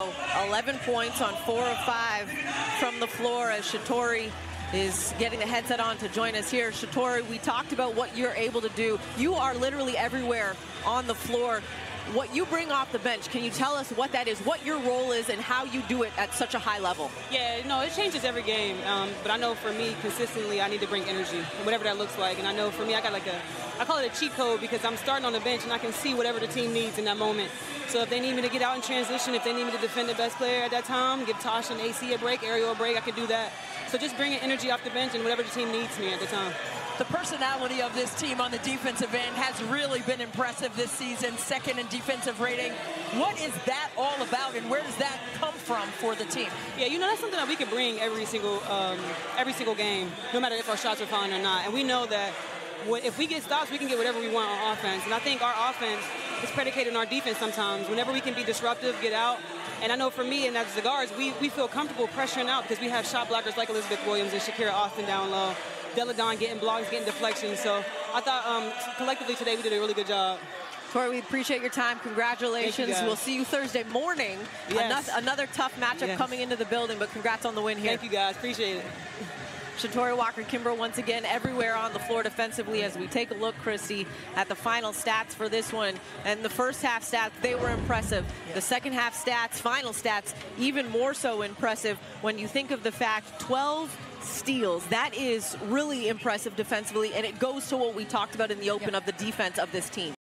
11 points on four of five from the floor as Shatori is getting the headset on to join us here. Shatori, we talked about what you're able to do. You are literally everywhere on the floor. What you bring off the bench, can you tell us what that is, what your role is, and how you do it at such a high level? Yeah, no, it changes every game. Um, but I know for me, consistently, I need to bring energy, whatever that looks like. And I know for me, I got like a, I call it a cheat code because I'm starting on the bench and I can see whatever the team needs in that moment. So if they need me to get out in transition, if they need me to defend the best player at that time, give Tosh and AC a break, Ariel a break, I can do that. So just bringing energy off the bench and whatever the team needs me at the time. The personality of this team on the defensive end has really been impressive this season, second in defensive rating. What is that all about, and where does that come from for the team? Yeah, you know, that's something that we can bring every single, um, every single game, no matter if our shots are falling or not. And we know that if we get stops, we can get whatever we want on offense. And I think our offense is predicated on our defense sometimes. Whenever we can be disruptive, get out. And I know for me and as the guards, we, we feel comfortable pressuring out because we have shot blockers like Elizabeth Williams and Shakira Austin down low. Delle Donne getting blocks, getting deflections. So I thought um, collectively today we did a really good job. Tori, we appreciate your time. Congratulations. You we'll see you Thursday morning. Yes. Another, another tough matchup yes. coming into the building, but congrats on the win here. Thank you, guys. Appreciate it. Shatori Walker Kimbrough once again everywhere on the floor defensively as we take a look, Christy, at the final stats for this one. And the first half stats, they were impressive. The second half stats, final stats, even more so impressive when you think of the fact 12 steals. That is really impressive defensively, and it goes to what we talked about in the open of the defense of this team.